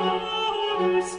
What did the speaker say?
arms